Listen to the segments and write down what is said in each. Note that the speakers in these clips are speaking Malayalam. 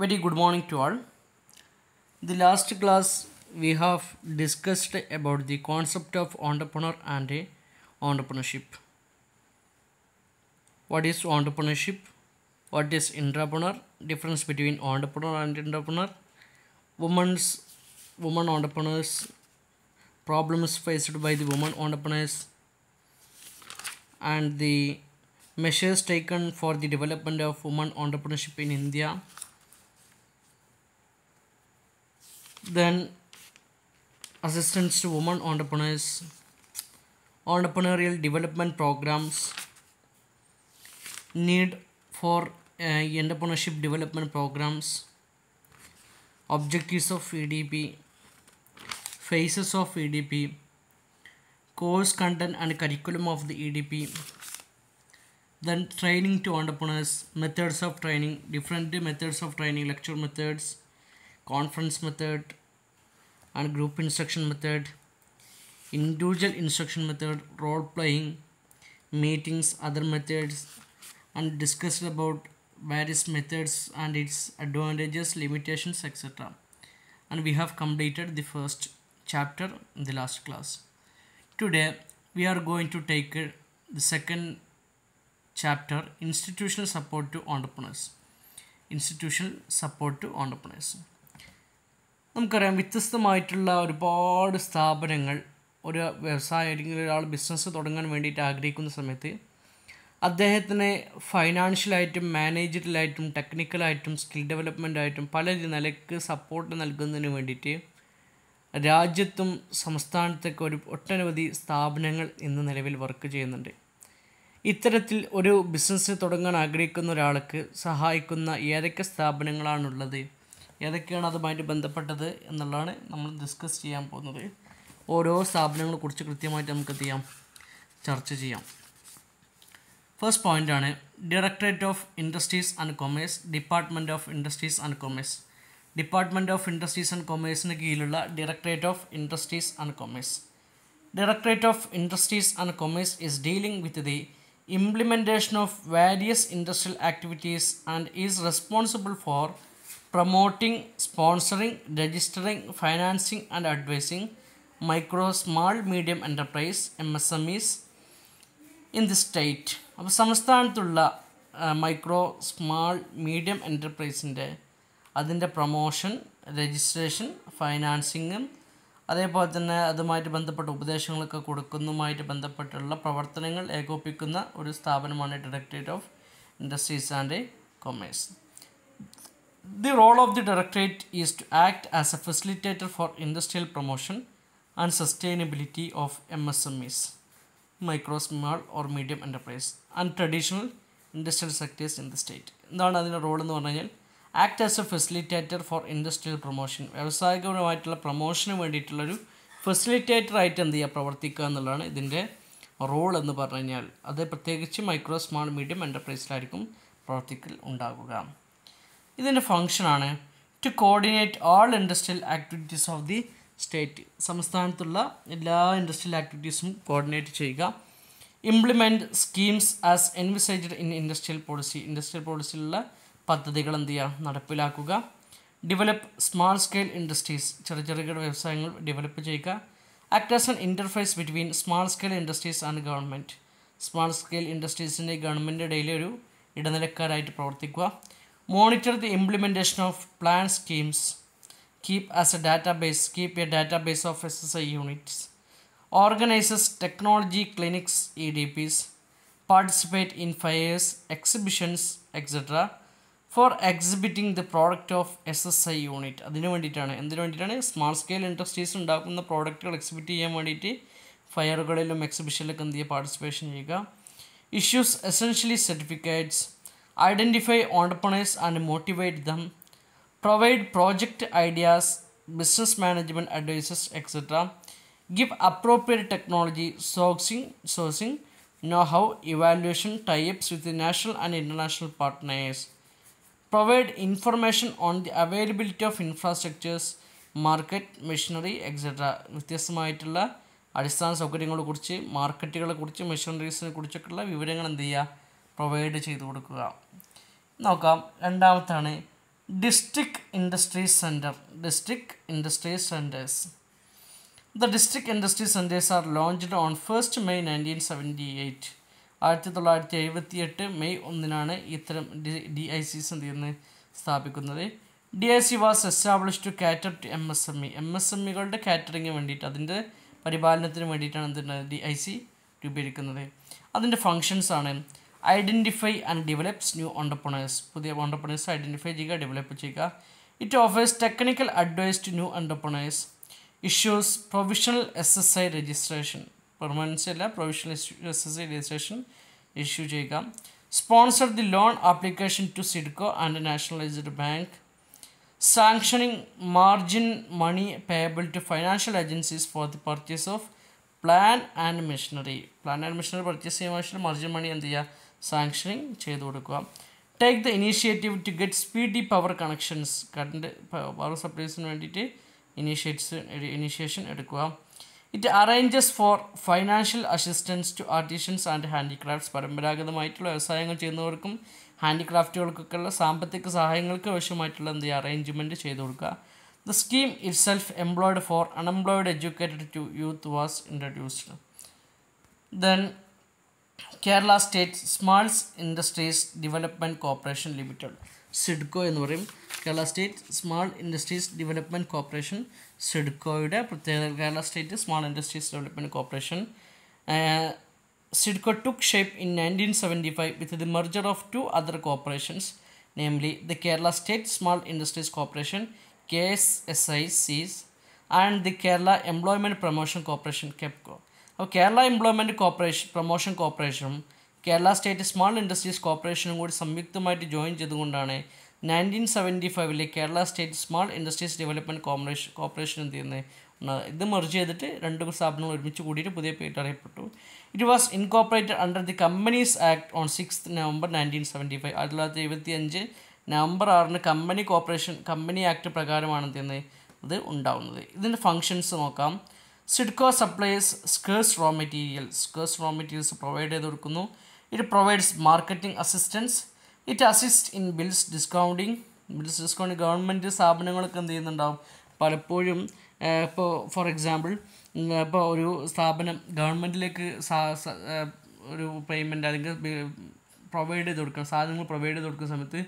Very good morning to all. The last class we have discussed about the concept of entrepreneur and entrepreneurship. What is entrepreneurship? What is entrepreneur? Difference between entrepreneur and entrepreneur. Women's women entrepreneurs. Problems faced by the women entrepreneurs and the measures taken for the development of women entrepreneurship in India. Then assistance to women entrepreneurs, entrepreneurial development programs, need for uh, entrepreneurship development programs, objectives of EDP, phases of EDP, course content and curriculum of the EDP, then training to entrepreneurs, methods of training, different methods of training, lecture methods, conference method and group instruction method, individual instruction method, role playing, meetings, other methods, and discussed about various methods and its advantages, limitations, etc. And we have completed the first chapter in the last class. Today we are going to take the second chapter institutional support to entrepreneurs. institutional support to entrepreneurs. നമുക്കറിയാം വ്യത്യസ്തമായിട്ടുള്ള ഒരുപാട് സ്ഥാപനങ്ങൾ ഒരു വ്യവസായം അല്ലെങ്കിൽ ഒരാൾ ബിസിനസ് തുടങ്ങാൻ വേണ്ടിയിട്ട് ആഗ്രഹിക്കുന്ന സമയത്ത് അദ്ദേഹത്തിന് ഫൈനാൻഷ്യലായിട്ടും മാനേജറിലായിട്ടും ടെക്നിക്കലായിട്ടും സ്കിൽ ഡെവലപ്മെന്റ് ആയിട്ടും പല നിലയ്ക്ക് സപ്പോർട്ട് നൽകുന്നതിന് വേണ്ടിയിട്ട് രാജ്യത്തും സംസ്ഥാനത്തൊക്കെ ഒരു ഒട്ടനവധി സ്ഥാപനങ്ങൾ ഇന്ന് നിലവിൽ വർക്ക് ചെയ്യുന്നുണ്ട്. ഇത്തരത്തിൽ ഒരു ബിസിനസ് തുടങ്ങാൻ ആഗ്രഹിക്കുന്ന ഒരാൾക്ക് സഹായിക്കുന്ന ഏതൊക്കെ സ്ഥാപനങ്ങളാണുള്ളത്? ഏതൊക്കെയാണ് അതുമായിട്ട് ബന്ധപ്പെട്ടത് എന്നുള്ളതാണ് നമ്മൾ ഡിസ്കസ് ചെയ്യാൻ പോകുന്നത്. ഓരോ സ്ഥാപനങ്ങളെ കുറിച്ച് കൃത്യമായിട്ട് നമുക്ക് ചെയ്യാം? ചർച്ച ചെയ്യാം. ഫസ്റ്റ് പോയിന്റാണ് directorate of industries and commerce department of industries and commerce department of industries and കൊമേഴ്സിന് കീഴിലുള്ള directorate of industries and commerce directorate of industries and commerce is dealing with the implementation of various industrial activities and is responsible for promoting, and advising micro small medium enterprise M S M Es in the state അപ്പോൾ സംസ്ഥാനത്തുള്ള മൈക്രോ സ്മാൾ മീഡിയം എന്റർപ്രൈസിന്റെ അതിന്റെ പ്രൊമോഷൻ രജിസ്ട്രേഷൻ ഫൈനാൻസിങ്ങും അതേപോലെ തന്നെ അതുമായിട്ട് ബന്ധപ്പെട്ട ഉപദേശങ്ങളൊക്കെ കൊടുക്കുന്നതുമായിട്ട് ബന്ധപ്പെട്ടുള്ള പ്രവർത്തനങ്ങൾ ഏകോപിക്കുന്ന ഒരു സ്ഥാപനമാണ് directorate of industries and commerce the directorate is to act as a facilitator for industrial promotion and sustainability of M S M Es micro small or medium enterprise and traditional industrial sectors in the state എന്താണ് അതിന്റെ റോൾ എന്ന് പറഞ്ഞു കഴിഞ്ഞാൽ act as a facilitator for industrial promotion വ്യാവസായികപരമായിട്ടുള്ള പ്രൊമോഷന് വേണ്ടിയിട്ടുള്ളൊരു ഫെസിലിറ്റേറ്ററായിട്ട് എന്ത് ചെയ്യുക പ്രവർത്തിക്കുക എന്നുള്ളതാണ് ഇതിന്റെ റോൾ എന്ന് പറഞ്ഞു കഴിഞ്ഞാൽ അത് പ്രത്യേകിച്ച് മൈക്രോ സ്മാൾ മീഡിയം എന്റർപ്രൈസിലായിരിക്കും പ്രവർത്തിക്കൽ ഉണ്ടാകുക ഇതിന്റെ ആണ് to coordinate all industrial activities of the state സംസ്ഥാനത്തുള്ള എല്ലാ ഇൻഡസ്ട്രിയൽ ആക്ടിവിറ്റീസും കോർഡിനേറ്റ് ചെയ്യുക. Implement schemes as envisaged in industrial policy industrial പോളിസിയിലുള്ള പദ്ധതികൾ എന്ത് ചെയ്യുക? നടപ്പിലാക്കുക. ഡെവലപ്പ് സ്മാൾ സ്കെയിൽ ഇൻഡസ്ട്രീസ് ചെറിയ ചെറുകിട വ്യവസായങ്ങൾ ഡെവലപ്പ് ചെയ്യുക. Act as an interface between small scale industries and government small scale ഇൻഡസ്ട്രീസിന്റെ government ഇടയിലെ ഒരു ഇടനിലക്കാരായിട്ട് പ്രവർത്തിക്കുക. Plan schemes keep as a database keep a database of S S I units organises technology clinics E D Ps participate in fairs exhibitions etcetera for exhibiting the product of S S I unit അതിന് വേണ്ടിയിട്ടാണ്. എന്തിനു വേണ്ടിയിട്ടാണ്? സ്മാൾ സ്കെയിൽ ഇൻഡസ്ട്രീസ് ഉണ്ടാക്കുന്ന പ്രോഡക്റ്റുകൾ എക്സിബിറ്റ് ചെയ്യാൻ വേണ്ടിയിട്ട് ഫയറുകളിലും എക്സിബിഷനിലൊക്കെ എന്ത് ചെയ്യുക? പാർട്ടിസിപ്പേഷൻ ചെയ്യുക. Issues essentially certificates identify entrepreneurs and motivate them provide project ideas business management advises etcetera give appropriate technology sourcing sourcing know how evaluation types with national and international partners provide information on the availability of infrastructures market machinery etcetera വ്യത്യസ്തമായിട്ടുള്ള അടിസ്ഥാന സൗകര്യങ്ങളെക്കുറിച്ച് മാർക്കറ്റുകളെക്കുറിച്ച് മെഷീനറീസിനെ കുറിച്ചൊക്കെയുള്ള വിവരങ്ങൾ എന്ത് ചെയ്യുക? പ്രൊവൈഡ് ചെയ്തു കൊടുക്കുക. നോക്കാം രണ്ടാമത്താണ് district industries centre district industries centres the district industries centres are launched on first May nineteen seventy eight ആയിരത്തി തൊള്ളായിരത്തി എഴുപത്തി എട്ട് മെയ് ഒന്നിനാണ് ഇത്തരം ഡി ഡി ഐ സിസ് എന്ത് ചെയ്യുന്നത്? സ്ഥാപിക്കുന്നത്. D I C was establish to cater to M S M E M S M ഇകളുടെ കാറ്ററിങ്ങിന് വേണ്ടിയിട്ട് അതിന്റെ പരിപാലനത്തിന് വേണ്ടിയിട്ടാണ് എന്തുണ്ട് ഡി ഐ സി രൂപീകരിക്കുന്നത്. അതിന്റെ ഫങ്ഷൻസ് ആണ്. Identify and develops new entrepreneurs പുതിയ ഓണ്ടർപ്രണേഴ്സ് ഐഡന്റിഫൈ ചെയ്യുക ഡെവലപ്പ് ചെയ്യുക. It offers technical advice to new entrepreneurs issues provisional S S I registration permanency അല്ല provisional S S I registration issue ചെയ്യുക. Sponsor the loan application to SIDCO and nationalised bank sanctioning margin money payable to financial agencies for the purchase of plan and machinery plan and machinery purchase ചെയ്യുമ്പോൾ മാർജിൻ മണി എന്ത് ചെയ്യുക? സാങ്ഷനിങ് ചെയ്ത് കൊടുക്കുക. Take the initiative to get speedy power connections current power സപ്ലൈസിന് വേണ്ടിയിട്ട് ഇനീഷ്യേറ്റ്സ് ഇനീഷ്യേഷൻ എടുക്കുക. It arranges for financial assistance to artisans and handicrafts പരമ്പരാഗതമായിട്ടുള്ള വ്യവസായങ്ങൾ ചെയ്യുന്നവർക്കും ഹാൻഡിക്രാഫ്റ്റുകൾക്കൊക്കെയുള്ള സാമ്പത്തിക സഹായങ്ങൾക്ക് ആവശ്യമായിട്ടുള്ള എന്ത്? അറേഞ്ച്മെന്റ് ചെയ്ത് കൊടുക്കുക. The scheme it self employed for unemployed educated to youth was introduced then Kerala state smalls industries development corporation limited SIDCO എന്ന് പറയും Kerala state small industries development corporation സിഡ്കോയുടെ പ്രത്യേകത Kerala state small industries development corporation SIDCO took shape in nineteen seventy five with the merger of two other corporations namely the Kerala State Small Industries Corporation KSSICs and the Kerala Employment Promotion Corporation KEPCO. അപ്പോൾ കേരള എംപ്ലോയ്മെന്റ് കോർപ്പറേഷൻ പ്രൊമോഷൻ കോർപ്പറേഷനും കേരള സ്റ്റേറ്റ് സ്മാൾ ഇൻഡസ്ട്രീസ് കോർപ്പറേഷനും കൂടി സംയുക്തമായിട്ട് ജോയിൻ ചെയ്തുകൊണ്ടാണ് nineteen seventy ഫൈവിലെ Kerala state small industries development corporation corporation എന്ത് ചെയ്യുന്നത്? ഇത് മെർജ് ചെയ്തിട്ട് രണ്ട് സ്ഥാപനങ്ങൾ ഒരുമിച്ച് കൂടിയിട്ട് പുതിയ പേര് അറിയപ്പെട്ടു. It was incorporated under the companies act on six November nineteen seventy five ആയിരത്തി തൊള്ളായിരത്തി എഴുപത്തി അഞ്ച് നവംബർ ആറിന് കമ്പനി കോർപ്പറേഷൻ കമ്പനി ആക്ട് പ്രകാരമാണ് എന്ത് ചെയ്യുന്നത്? അത് ഉണ്ടാവുന്നത്. ഇതിന്റെ ഫങ്ഷൻസ് നോക്കാം. SIDCO supplies scarce raw material scarce raw materials provide ചെയ്ത് കൊടുക്കുന്നു it provides marketing assistance it assist in bills discounting bills discount government സ്ഥാപനങ്ങളൊക്കെ എന്ത് ചെയ്യുന്നുണ്ടാവും? പലപ്പോഴും ഇപ്പോൾ ഫോർ എക്സാമ്പിൾ ഇപ്പോൾ ഒരു സ്ഥാപനം ഗവൺമെന്റിലേക്ക് ഒരു പേയ്മെന്റ് അല്ലെങ്കിൽ പ്രൊവൈഡ് ചെയ്ത് കൊടുക്കണം സാധനങ്ങൾ പ്രൊവൈഡ് ചെയ്ത് കൊടുക്കുന്ന സമയത്ത്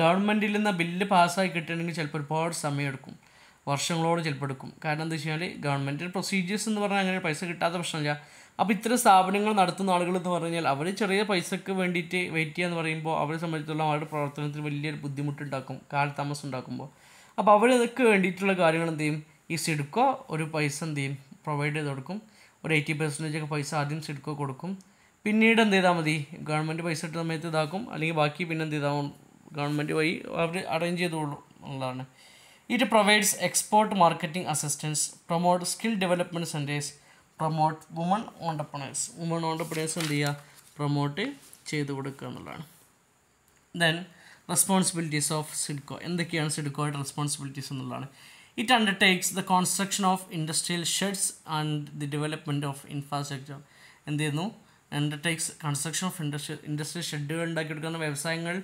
ഗവൺമെന്റിൽ നിന്ന് ബില്ല് പാസ്സായി കിട്ടണമെങ്കിൽ ചിലപ്പോൾ ഒരുപാട് സമയമെടുക്കും. വർഷങ്ങളോട് ചിലപ്പോൾ എടുക്കും കാരണം എന്താ വെച്ച് കഴിഞ്ഞാൽ ഗവൺമെന്റിന്റെ പ്രൊസീജിയേഴ്സ് എന്ന് പറഞ്ഞാൽ അങ്ങനെ പൈസ കിട്ടാത്ത പ്രശ്നമില്ല. അപ്പോൾ ഇത്തരം സ്ഥാപനങ്ങൾ നടത്തുന്ന ആളുകൾ എന്ന് പറഞ്ഞു കഴിഞ്ഞാൽ അവർ ചെറിയ പൈസക്ക് വേണ്ടിയിട്ട് വെയിറ്റ് ചെയ്യുക എന്ന് പറയുമ്പോൾ അവരെ സംബന്ധിച്ചുള്ള അവരുടെ പ്രവർത്തനത്തിന് വലിയൊരു ബുദ്ധിമുട്ടുണ്ടാക്കും കാലതാമസം ഉണ്ടാക്കുമ്പോൾ അപ്പോൾ അവരതൊക്കെ വേണ്ടിയിട്ടുള്ള കാര്യങ്ങൾ എന്ത് ചെയ്യും? ഈ സിഡ്കോ ഒരു പൈസ എന്ത് ചെയ്യും? പ്രൊവൈഡ് ചെയ്ത് കൊടുക്കും. ഒരു എയ്റ്റി പെർസെന്റേജ് ഒക്കെ പൈസ ആദ്യം സിഡ്കോ കൊടുക്കും. പിന്നീട് എന്ത് ചെയ്താൽ മതി? ഗവൺമെന്റ് പൈസ ഇട്ട സമയത്ത് ഇതാക്കും. അല്ലെങ്കിൽ ബാക്കി പിന്നെ എന്ത് ചെയ്താൽ ഗവൺമെന്റ് വഴി അവർ അറേഞ്ച് ചെയ്തോളൂ എന്നുള്ളതാണ്. It provides export marketing assistance promote skill development centres promote women entrepreneurs women entrepreneurs എന്ത് ചെയ്യുക? പ്രൊമോട്ട് ചെയ്ത് കൊടുക്കുക എന്നുള്ളതാണ്. ദെൻ റെസ്പോൺസിബിലിറ്റീസ് ഓഫ് സിഡ്കോ എന്തൊക്കെയാണ് സിഡ്കോയുടെ റെസ്പോൺസിബിലിറ്റീസ് എന്നുള്ളതാണ്. It undertakes the construction of industrial sheds and the development of infrastructure എന്ത് ചെയ്യുന്നു? Undertakes construction of industry industrial ഷെഡുകൾ ഉണ്ടാക്കിയെടുക്കുന്ന വ്യവസായങ്ങൾ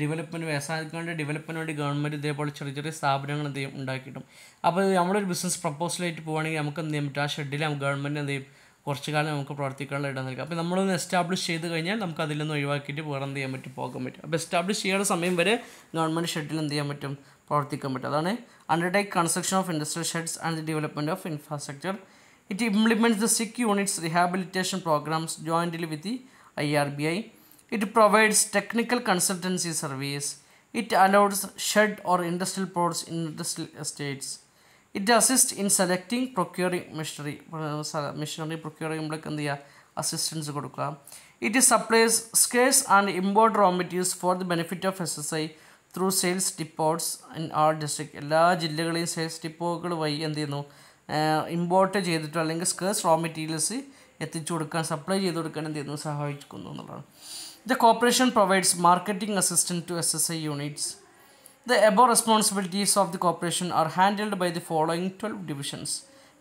ഡെവലപ്മെന്റ് വ്യവസായങ്ങളുടെ ഡെവലപ്മെന്റ് വേണ്ടി ഗവൺമെന്റ് ഇതേപോലെ ചെറിയ ചെറിയ സ്ഥാപനങ്ങൾ എന്ത് ചെയ്യും ഉണ്ടാക്കിയിട്ടും. അപ്പോൾ നമ്മളൊരു ബിസിനസ് പ്രപ്പോസലായിട്ട് പോവുകയാണെങ്കിൽ നമുക്ക് എന്ത് ചെയ്യാൻ ആ ഷെഡിൽ നമുക്ക് ഗവൺമെന്റ് എന്ത് ചെയ്യും കുറച്ച് കാലം നമുക്ക് പ്രവർത്തിക്കാനുള്ള ഇടം നൽകും. അപ്പോൾ നമ്മളൊന്ന് എസ്റ്റാബ്ലിഷ് ചെയ്ത് കഴിഞ്ഞാൽ നമുക്ക് അതിൽ നിന്ന് ഒഴിവാക്കിയിട്ട് വേറെ എന്ത് ചെയ്യാൻ പറ്റും പോകാൻ പറ്റും. അപ്പോൾ എസ്റ്റാബ്ലിഷ് ചെയ്യേണ്ട സമയം വരെ ഗവൺമെന്റ് ഷെഡിൽ എന്ത് ചെയ്യാൻ പറ്റും പ്രവർത്തിക്കാൻ പറ്റും. അതാണ് undertake construction of industrial sheds and the development of infrastructure it implements the sick units rehabilitation programmes ജോയിന്റിൽ with the I R B I It provides technical consultancy service. It allows shed or industrial ports in industrial estates. It assists in selecting procuring machinery. Machinery procuring എന്ത് ചെയ്യുക അസിസ്റ്റൻസ് കൊടുക്കുക it supplies scarce and import raw materials for the benefit of S S I through sales depots in all district എല്ലാ ജില്ലകളെയും സെയിൽസ് ഡിപ്പോകൾ വഴി എന്ത് ചെയ്യുന്നു ഇമ്പോർട്ട് ചെയ്തിട്ടോ അല്ലെങ്കിൽ സ്കേഴ്സ് റോ മെറ്റീരിയൽസ് എത്തിച്ചു കൊടുക്കാൻ സപ്ലൈ ചെയ്ത് കൊടുക്കാൻ എന്ത് ചെയ്യുന്നു സഹായിക്കുന്നു എന്നുള്ളതാണ് The corporation provides marketing assistance to SSI units. The above responsibilities of the corporation are handled by the following 12 divisions.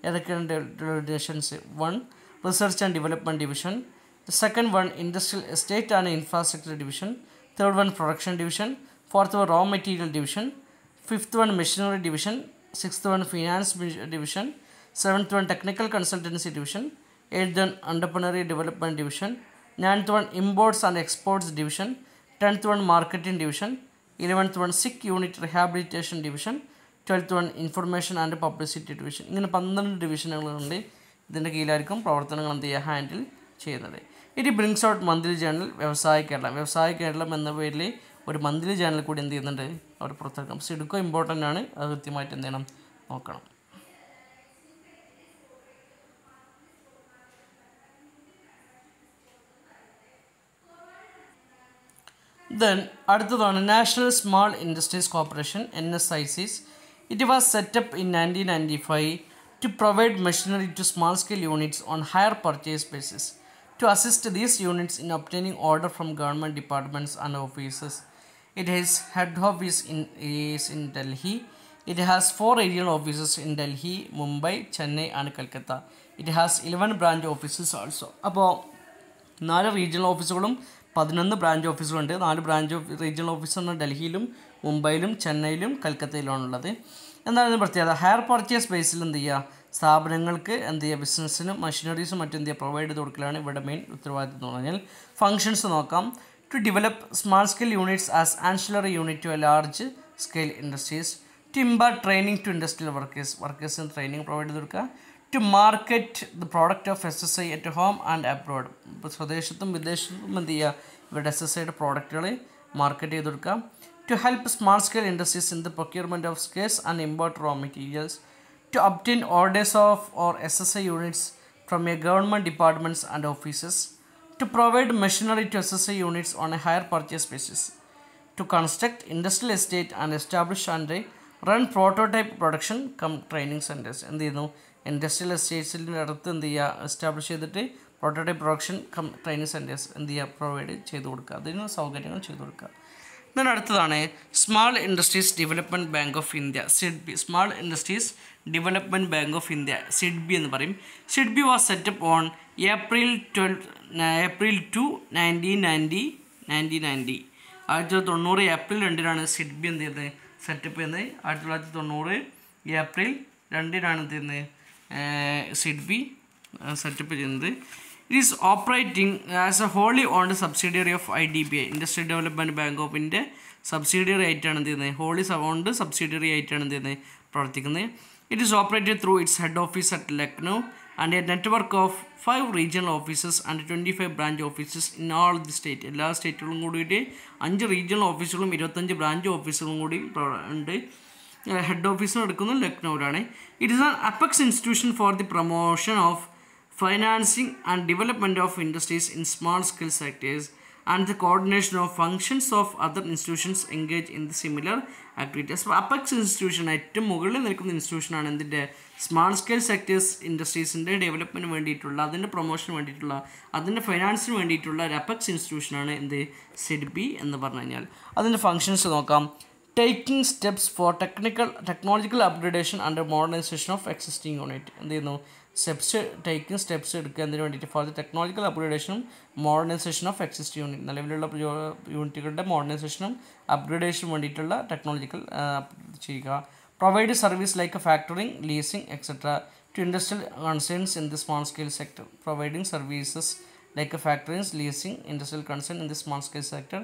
divisions 1. Research and Development Division. The second one, Industrial Estate and Infrastructure Division. Third one, Production Division. Fourth one, Raw Material Division. Fifth one, Machinery Division. Sixth one, Finance Division. Seventh one, Technical Consultancy Division. Eighth one, Entrepreneurial Development Division. Ninth one imports and exports division tenth one marketing division eleventh one sick unit rehabilitation division twelfth one information and publicity division ഇങ്ങനെ പന്ത്രണ്ട് ഡിവിഷനുകളുണ്ട് ഇതിന്റെ കീഴിലായിരിക്കും പ്രവർത്തനങ്ങൾ എന്ത് ചെയ്യുക? ഹാൻഡിൽ ചെയ്യുന്നത്. It brings out monthly journal Vyavasaya Keralam Vyavasaya Keralam എന്ന പേരിൽ ഒരു മന്ത്ലി ജേണൽ കൂടി എന്ത് ചെയ്യുന്നുണ്ട്? അവർ പുറത്തിറക്കും. സിഡുക്കോ ഇമ്പോർട്ടന്റ് ആണ്. അത് കൃത്യമായിട്ട് എന്ത് ചെയ്യണം? നോക്കണം. ദെൻ അടുത്തതാണ് national small industries corporation N S I C it was set up in nineteen ninety five to provide machinery to small scale units on hire purchase basis to assist these units in obtaining order from government departments and offices It has head office in is in Delhi. It has four regional offices in Delhi, Mumbai, Chennai, and Calcutta. It has 11 branch offices also. അപ്പോൾ നാല് റീജിയണൽ ഓഫീസുകളും പതിനൊന്ന് ബ്രാഞ്ച് ഓഫീസുകളുണ്ട് നാല് ബ്രാഞ്ച് റീജിയണൽ ഓഫീസ് എന്ന് ഡൽഹിയിലും മുംബൈയിലും ചെന്നൈയിലും കൽക്കത്തയിലുമാണുള്ളത്. എന്താണ് ഇതിന് പ്രത്യേകത? ഹയർ പർച്ചേസ് ബേസിൽ എന്ത് ചെയ്യുക? സ്ഥാപനങ്ങൾക്ക് എന്ത് ചെയ്യുക? ബിസിനസ്സിനും മെഷീനറീസും മറ്റും എന്ത് ചെയ്യുക? പ്രൊവൈഡ് ചെയ്ത് കൊടുക്കലാണ് ഇവിടെ മെയിൻ ഉത്തരവാദിത്തം എന്ന് പറഞ്ഞാൽ. ഫങ്ഷൻസ് നോക്കാം. To develop small scale units as ancillary unit to a large scale industries to impart training to industrial workers വർക്കേഴ്സിന് training provide ചെയ്ത് കൊടുക്കുക to market the product of S S I at home and abroad ഇപ്പോൾ സ്വദേശത്തും വിദേശത്തും എന്ത് ചെയ്യുക ഇവരുടെ എസ് എസ് ഐയുടെ പ്രോഡക്റ്റുകൾ മാർക്കറ്റ് ചെയ്ത് കൊടുക്കുക to help small scale industries in the procurement of scarce and import raw materials to obtain orders of or SSI units from a government departments and offices, to provide machinery to SSI units on a higher purchase basis, to construct industrial estate and establish and run prototype production cum training centres എന്ത് ചെയ്യുന്നു ഇൻഡസ്ട്രിയൽ എസ്റ്റേറ്റ്സിന്റെ അടുത്ത് എന്ത് ചെയ്യുക എസ്റ്റാബ്ലിഷ് ചെയ്തിട്ട് prototype production cum training centres എന്ത് ചെയ്യുക പ്രൊവൈഡ് ചെയ്ത് കൊടുക്കുക. അതിന് സൗകര്യങ്ങൾ ചെയ്തു കൊടുക്കുക. എന്നാൽ അടുത്തതാണ് small industries development bank of India SIDBI small industries development bank of India SIDBI എന്ന് പറയും. SIDBI was set up on April twelve April two nineteen ninety nineteen ninety ആയിരത്തി തൊള്ളായിരത്തി തൊണ്ണൂറ് ഏപ്രിൽ രണ്ടിനാണ് സിഡ്ബി എന്ത് ചെയ്യുന്നത് സെറ്റപ്പ് ചെയ്യുന്നത്. ആയിരത്തി തൊള്ളായിരത്തി തൊണ്ണൂറ് ഏപ്രിൽ രണ്ടിനാണ് എന്ത് ചെയ്യുന്നത്? സിഡ് ബി സെറ്റപ്പ് ചെയ്യുന്നത്. It is operating as a wholly owned subsidiary of I D B I industrial development bank of India subsidiary ആയിട്ടാണ് എന്ത് ചെയ്യുന്നത്? ഹോളി ഓൺഡ് സബ്സിഡിയറി ആയിട്ടാണ് എന്ത് ചെയ്യുന്നത്? പ്രവർത്തിക്കുന്നത്. It is operated through its head office at Lucknow and a network of five regional offices and twenty five branch offices in all the state എല്ലാ സ്റ്റേറ്റുകളും കൂടിയിട്ട് അഞ്ച് റീജിയണൽ ഓഫീസുകളും ഇരുപത്തഞ്ച് ബ്രാഞ്ച് ഓഫീസുകളും കൂടി ഉണ്ട്. ഹെഡ് ഓഫീസ് നടക്കുന്നത് ലക്നൗവിലാണ് it is an apex institution for the promotion of financing and development of industries in small skill sectors and the coordination of functions of other institutions engage in the similar activities അപ്പോൾ അപെക്സ് ഇൻസ്റ്റിറ്റ്യൂഷൻ ഏറ്റവും മുകളിൽ നിൽക്കുന്ന ഇൻസ്റ്റിറ്റ്യൂഷനാണ് എന്തിന്റെ? സ്മാൾ സ്കെയിൽ സെക്ടേഴ്സ് ഇൻഡസ്ട്രീസിന്റെ ഡെവലപ്മെന്റിന് വേണ്ടിയിട്ടുള്ള അതിന്റെ പ്രൊമോഷന് വേണ്ടിയിട്ടുള്ള അതിന്റെ ഫൈനാൻസിന് വേണ്ടിയിട്ടുള്ള ഒരു അപ്പക്സ് ഇൻസ്റ്റിറ്റ്യൂഷനാണ് എന്ത്? സിഡ്ബി എന്ന് പറഞ്ഞു കഴിഞ്ഞാൽ. അതിന്റെ ഫങ്ഷൻസ് നോക്കാം. Taking steps for technical technological upgradation and modernisation of existing unit എന്ത് ചെയ്യുന്നു? സ്റ്റെപ്സ് ടേക്കിംഗ് സ്റ്റെപ്സ് എടുക്കുക എന്നതിന് വേണ്ടിയിട്ട് ഫോർ ദി ടെക്നോളജിക്കൽ അപ്ഗ്രഡേഷനും മോഡേണൈസേഷൻ ഓഫ് എക്സിസ്റ്റിംഗ് യൂണിറ്റ് നിലവിലുള്ള യൂണിറ്റുകളുടെ മോഡേണൈസേഷനും അപ്ഗ്രഡേഷനും വേണ്ടിയിട്ടുള്ള ടെക്നോളജിക്കൽ ചെയ്യുക. Provide service like factoring leasing etcetera to industrial concerns in the small scale sector providing services like factoring leasing industrial concern in the small scale sector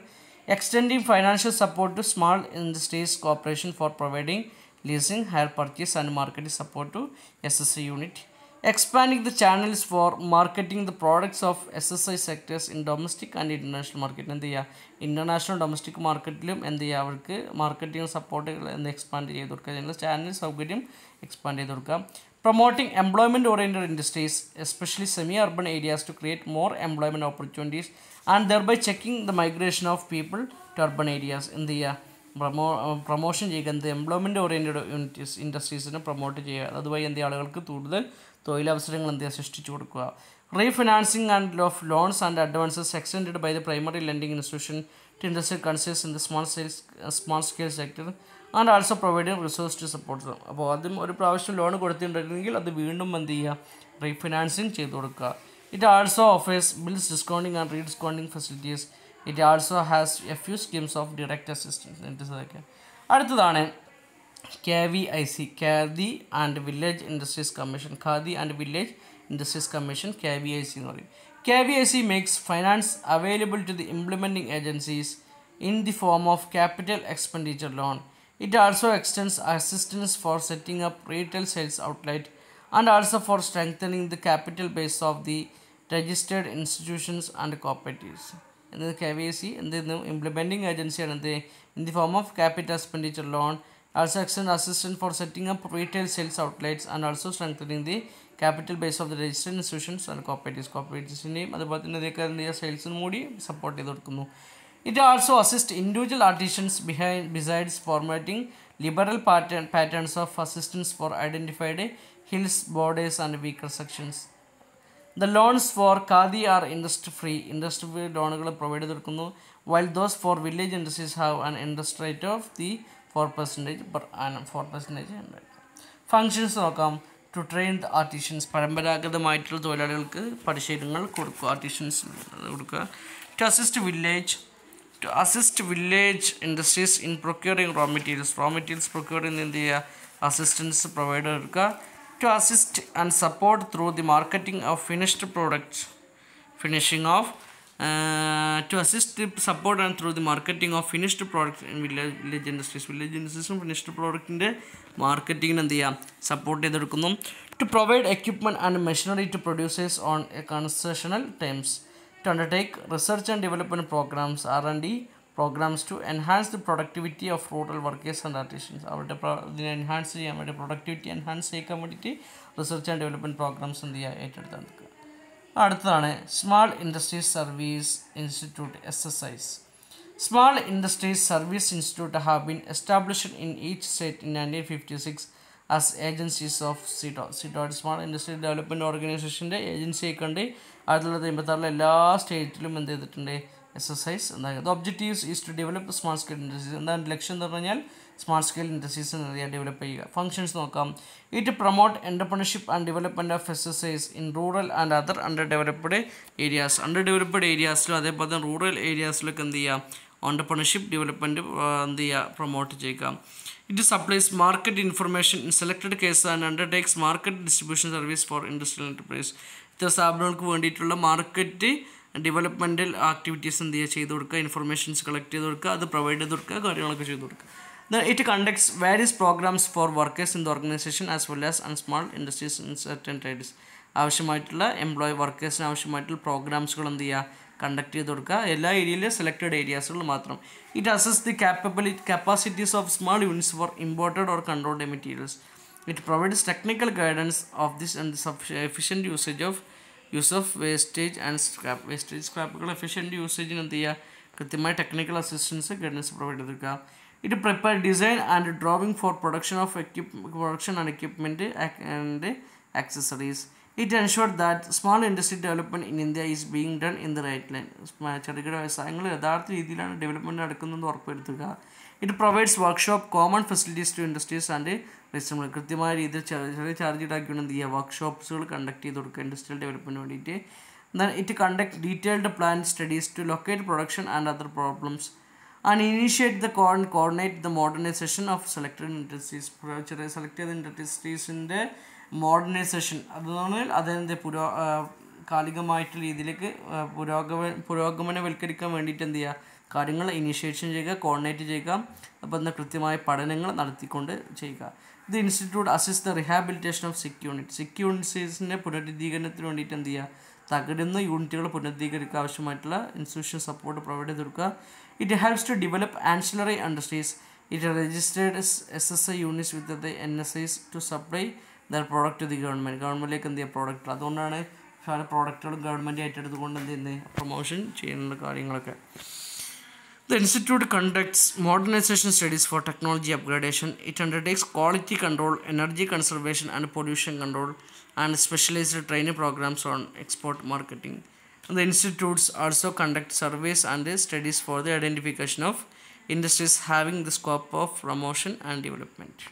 extending financial support to small industries cooperation for providing leasing hire purchase and marketing support to SSI unit expanding the channels for marketing the products of SSI sectors in domestic and international market എന്ത് ചെയ്യുക ഇന്റർനാഷണൽ ഡൊമസ്റ്റിക് മാർക്കറ്റിലും എന്ത് ചെയ്യുക അവർക്ക് മാർക്കറ്റിംഗ് സപ്പോർട്ട് എന്ത് എക്സ്പാൻഡ് ചെയ്ത് കൊടുക്കുക ചാനൽ സൗകര്യം എക്സ്പാൻഡ് ചെയ്ത് കൊടുക്കുക promoting employment oriented industries especially semi urban areas to create more employment opportunities and thereby checking the migration of people to urban areas എന്ത് ചെയ്യുക പ്രൊമോ പ്രൊമോഷൻ ചെയ്യുക എന്ത് എംപ്ലോയ്മെന്റ് ഓറിയന്റഡ് യൂണിറ്റീസ് ഇൻഡസ്ട്രീസിനെ പ്രൊമോട്ട് ചെയ്യുക. അതുവഴി എന്ത് ആളുകൾക്ക് കൂടുതൽ തൊഴിലവസരങ്ങൾ എന്ത് ചെയ്യുക സൃഷ്ടിച്ചു കൊടുക്കുക. Refinancing and of loans and advances extend by the primary lending institution to industrial concerns in the small sales small scale sector and also providing resource to support them അപ്പോൾ ആദ്യം ഒരു പ്രാവശ്യം ലോൺ കൊടുത്തിട്ടുണ്ടെങ്കിൽ അത് വീണ്ടും എന്ത് ചെയ്യുക? റീഫിനാൻസിങ് ചെയ്ത് കൊടുക്കുക. It also offers bills discounting and rediscounting facilities it also has a few schemes of direct assistance ഇതൊക്കെ അടുത്തതാണ് K V I C Khadi and village industries commission Khadi and village industries commission K V I C എന്ന് പറയും. K V I C makes finance available to the implementing agencies in the form of capital expenditure loan. It also extends assistance for setting up retail sales outlet and also for strengthening the capital base of the registered institutions and cooperatives. എന്നത് കെ വി സി എന്തെന്ന് ഇംപ്ലിമെൻറ്റിംഗ് ഏജൻസിയാണ് എന്ത് in the form of capital expenditure loan also extend assistant for setting up retail sales outlets and also strengthening the capital base of the registered institutions and cooperatives കോപ്പറേറ്റീവ്സിൻ്റെയും അതുപോലെ തന്നെ ഇതൊക്കെ എന്ത് ചെയ്യുക സെയിൽസിനും കൂടി സപ്പോർട്ട് ചെയ്ത് കൊടുക്കുന്നു It also assists individual artisans behind besides formatting liberal pattern, patterns of assistance for identified hills, borders, and weaker sections. The loans for Khadi are interest free. Interest free ലോണുകൾ പ്രൊവൈഡ് ചെയ്തെടുക്കുന്നു while those for village industries have an interest rate of the four percentage per annum four percentage functions നോക്കാം ടു ട്രെയിൻ ദ ആർട്ടിഷ്യൻസ് പരമ്പരാഗതമായിട്ടുള്ള തൊഴിലാളികൾക്ക് പരിശീലനങ്ങൾ കൊടുക്കുക ആർട്ടിഷ്യൻസ് കൊടുക്കുക to village village industries in procuring raw materials raw materials procure ചെയ്യുന്ന എന്ത് ചെയ്യുക അസിസ്റ്റൻസ് പ്രൊവൈഡ് എടുക്കുക to assist and support through the marketing of finished products finishing off uh, to assist the support and through the marketing of finished products in village, village industries. Village industries finished പ്രോഡക്റ്റിന്റെ മാർക്കറ്റിങ്ങിന് എന്ത് ചെയ്യാം? Support ചെയ്തെടുക്കുന്നു. To provide equipment and machinery to producers on a concessional times to undertake research and development programs, R&D programs to enhance the productivity of rural workers and artisans. അവരുടെ ഇതിനെ എൻഹാൻസ് ചെയ്യാൻ വേണ്ടി പ്രൊഡക്ടിവിറ്റി എൻഹാൻസ് ചെയ്യാൻ വേണ്ടിയിട്ട് റിസർച്ച് ആൻഡ് ഡെവലപ്മെന്റ് പ്രോഗ്രാംസ് എന്ത് ചെയ്യുക ഏറ്റെടുത്താണ് നിൽക്കുക. അടുത്തതാണ് small industries service institute S S Is small industries service institute have been established in each state in nineteen fifty six as agencies of SIDO സിഡോട്ട് smart industrial development ഓർഗനൈസേഷന്റെ ഏജൻസി ഉണ്ട് ആയിരത്തി തൊള്ളായിരത്തി എൺപത്താറിലെ എല്ലാ സ്റ്റേറ്റിലും എന്ത് ചെയ്തിട്ടുണ്ട്? ഐസ് എന്താ? Objectives is to develop smart scale industries എന്താണ് ലക്ഷ്യം എന്ന് പറഞ്ഞാൽ സ്മാർട്ട് സ്കെയിൽ ഇൻഡസ്ട്രീസ് എന്ന് ഡെവലപ്പ് ചെയ്യുക. ഫംഗ്ഷൻസ് നോക്കാം. It promote entrepreneurship and development of Is in rural and other under developed areas under developed ഏരിയാസിലും അതേപോലെ തന്നെ റൂറൽ ഏരിയാസിലൊക്കെ എന്ത് ചെയ്യുക? ഓണ്ടർപ്രണർഷിപ്പ് ഡെവലപ്മെന്റ് എന്ത് ചെയ്യുക? പ്രൊമോട്ട് ചെയ്യുക. It supplies market information in selected case and undertakes market distribution service for industrial enterprise ഇത്തരം സ്ഥാപനങ്ങൾക്ക് വേണ്ടിയിട്ടുള്ള മാർക്കറ്റ് ഡെവലപ്മെന്റൽ ആക്ടിവിറ്റീസ് എന്ത് ചെയ്യുക? ചെയ്ത് കൊടുക്കുക ഇൻഫർമേഷൻസ് കളക്ട് ചെയ്ത് കൊടുക്കുക അത് പ്രൊവൈഡ് ചെയ്ത് കൊടുക്കുക കാര്യങ്ങളൊക്കെ ചെയ്ത് കൊടുക്കുക. It conducts various programmes for workers in the organisation as well as and small industries in certain trades ആവശ്യമായിട്ടുള്ള എംപ്ലോയി വർക്കേഴ്സിന് ആവശ്യമായിട്ടുള്ള പ്രോഗ്രാംസുകൾ എന്ത് ചെയ്യുക? കണ്ടക്ട് ചെയ്ത് കൊടുക്കുക. എല്ലാ ഏരിയയിലും സെലക്റ്റഡ് ഏരിയാസുകളിൽ മാത്രം. It assess the capability capacities of small units for imported or controlled materials it provides technical guidance of this and efficient usage of use of wastage and scrap wastage സ്ക്രാപ്പുകൾ efficient യൂസേജിന് എന്ത് ചെയ്യുക? കൃത്യമായ ടെക്നിക്കൽ അസിസ്റ്റൻസ് ഗൈഡൻസ് പ്രൊവൈഡ് ചെയ്തെടുക്കുക it prepare design and drawing for production of equip production and equipment and accessories it ensure that small industry development in India is being done in the right line ചെറുകിട വ്യവസായങ്ങൾ യഥാർത്ഥ രീതിയിലാണ് ഡെവലപ്മെന്റ് നടക്കുന്നതെന്ന് ഉറപ്പുവരുത്തുക. It provides workshop common facilities to industries and resemble കൃത്യമായ രീതിയിൽ ചെറിയ ചാർജ് ഈടാക്കിയാണ് എന്ത് ചെയ്യുക വർക്ക്ഷോപ്സുകൾ കണ്ടക്ട് ചെയ്ത് കൊടുക്കുക ഇൻഡസ്ട്രിയൽ ഡെവലപ്മെന്റ് വേണ്ടിയിട്ട്. then it conduct detailed plan studies to locate production and other problems and initiate the con coordinate the modernisation of selected industries ചെറിയ സെലക്ട് ചെയ്ത ഇൻഡസ്ട്രീസിന്റെ മോഡേണൈസേഷൻ അതാണ് അതിന്റെ പുരോ കാലികമായിട്ടുള്ള രീതിയിലേക്ക് പുരോഗമ പുരോഗമനവൽക്കരിക്കാൻ വേണ്ടിയിട്ട് എന്ത് ചെയ്യുക? കാര്യങ്ങൾ ഇനിഷ്യേഷൻ ചെയ്യുക കോർഡിനേറ്റ് ചെയ്യുക അപ്പോൾ എന്താ കൃത്യമായ പഠനങ്ങൾ നടത്തിക്കൊണ്ട് ചെയ്യുക. ഇത് institute assist the rehabilitation of sick unit sick യൂണിറ്റ്സിന്റെ പുനരുദ്ധീകരണത്തിന് വേണ്ടിയിട്ട് എന്ത് ചെയ്യുക? തകരുന്ന യൂണിറ്റുകൾ പുനരുദ്ധീകരിക്കുക. ആവശ്യമായിട്ടുള്ള ഇൻസ്റ്റിറ്റ്യൂഷൻ സപ്പോർട്ട് പ്രൊവൈഡ് ചെയ്ത് കൊടുക്കുക. It helps to develop ancillary industries it registered S S I units with the N S IC to supply that product the government ഗവൺമെന്റിലേക്ക് എന്ത് ചെയ്യുക പ്രോഡക്റ്റ് അതുകൊണ്ടാണ് പല പ്രോഡക്റ്റുകളും ഗവൺമെന്റ് ഏറ്റെടുത്തുകൊണ്ട് എന്ത് ചെയ്യുന്നത് പ്രൊമോഷൻ ചെയ്യേണ്ട കാര്യങ്ങളൊക്കെ. The institute conducts modernisation studies for technology upgradation it undertakes quality control energy conservation and pollution control and specialised training programmes on export marketing the institutes also conduct service and studies for the identification of industries having the scope of promotion and development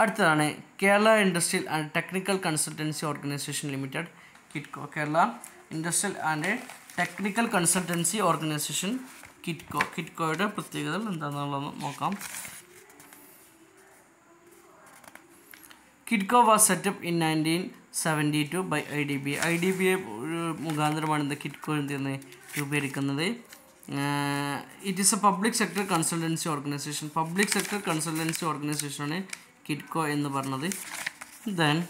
അടുത്തതാണ് Kerala industrial and technical consultancy organisation limited KITCO. Kerala industrial and technical consultancy organisation KITCO. കിറ്റ്കോയുടെ പ്രത്യേകതകൾ എന്താണെന്നുള്ളത് നോക്കാം. KITCO was set up in nineteen seventy two by I D B I D B A മുഖാന്തരമാണ് ഇത് എന്ത് ചെയ്യുന്നത്? രൂപീകരിക്കുന്നത്. It is a public sector consultancy organisation public sector consultancy ഓർഗനൈസേഷനാണ് Kitco എന്ന് പറഞ്ഞത്. ദെൻ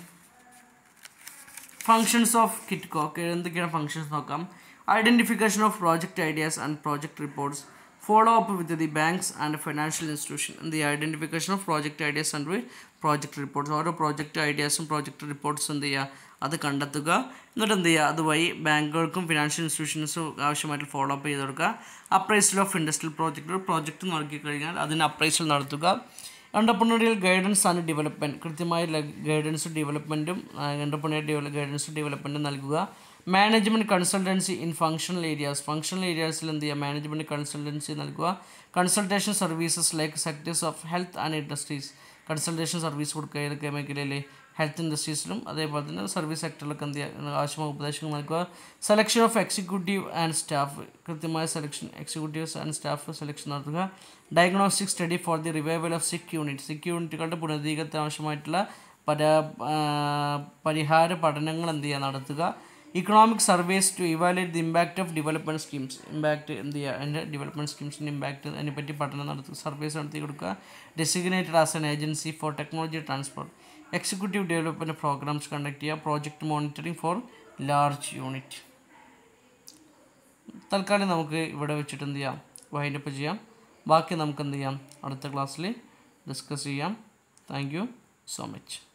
ഫങ്ഷൻസ് ഓഫ് കിറ്റ്കോ എന്തൊക്കെയാണ് ഫങ്ഷൻസ് നോക്കാം. Identification of project ideas and project reports follow up with the banks and financial institution ചെയ്യുക? Identification of project ideas and project reports ഓരോ പ്രോജക്റ്റ് ഐഡിയാസും പ്രോജക്റ്റ് റിപ്പോർട്ട്സും എന്ത് ചെയ്യുക? അത് കണ്ടെത്തുക. എന്നിട്ട് എന്ത് ചെയ്യുക? അതുവഴി ബാങ്കുകൾക്കും ഫിനാൻഷ്യൽ ഇൻസ്റ്റിറ്റ്യൂഷൻസും ആവശ്യമായിട്ട് ഫോളോ അപ്പ് ചെയ്ത് കൊടുക്കുക. അപ്രൈസൽ ഓഫ് ഇൻഡസ്ട്രിയൽ പ്രോജക്റ്റ് ഒരു പ്രോജക്റ്റ് നൽകിക്കഴിഞ്ഞാൽ കഴിഞ്ഞാൽ അതിന് അപ്രൈസൽ നടത്തുക. എന്റർപ്രണറിയൽ ഗൈഡൻസ് ആൻഡ് ഡെവലപ്മെന്റ് കൃത്യമായ ഗൈഡൻസ് ഡെവലപ്മെന്റും എന്റർപ്രണറിയൽ ഡെവലപ്പ് ഗൈഡൻസ് ഡെവലപ്മെന്റും നൽകുക. Management consultancy in functional areas functional ഏരിയാസിൽ എന്ത് ചെയ്യുക? മാനേജ്മെന്റ് കൺസൾട്ടൻസി നൽകുക. Consultation services like sectors of health and industries consultation service കൊടുക്കുക. ഏതൊക്കെ മേഖലയിൽ ഹെൽത്ത് ഇൻഡസ്ട്രീസിലും അതേപോലെ തന്നെ സർവീസ് സെക്ടറിലൊക്കെ എന്ത് ചെയ്യുക ആവശ്യമായ ഉപദേശങ്ങൾ നൽകുക. Selection of executive and staff കൃത്യമായ selection executives and staff selection നടത്തുക. Diagnostic study for the revival of sick unit sick യൂണിറ്റുകളുടെ പുനരുദ്ധീകരണത്തിന് ആവശ്യമായിട്ടുള്ള പര പരിഹാര പഠനങ്ങൾ എന്ത് ചെയ്യുക നടത്തുക. Economic surveys to evaluate the impact of development schemes impact എന്ത് ചെയ്യുക അതിന്റെ ഡെവലപ്മെന്റ് സ്കീംസിന്റെ ഇമ്പാക്റ്റ് അതിനെപ്പറ്റി പഠനം നടത്തുക. സർവേസ് നടത്തി കൊടുക്കുക. Designated as an agency for technology transport executive development programs conduct ചെയ്യുക project monitoring for large unit തൽക്കാലം നമുക്ക് ഇവിടെ വെച്ചിട്ട് എന്ത് ചെയ്യാം? വൈൻഡപ്പ് ചെയ്യാം. ബാക്കി നമുക്ക് എന്ത് ചെയ്യാം? അടുത്ത ക്ലാസ്സിൽ ഡിസ്കസ് ചെയ്യാം. Thank you so much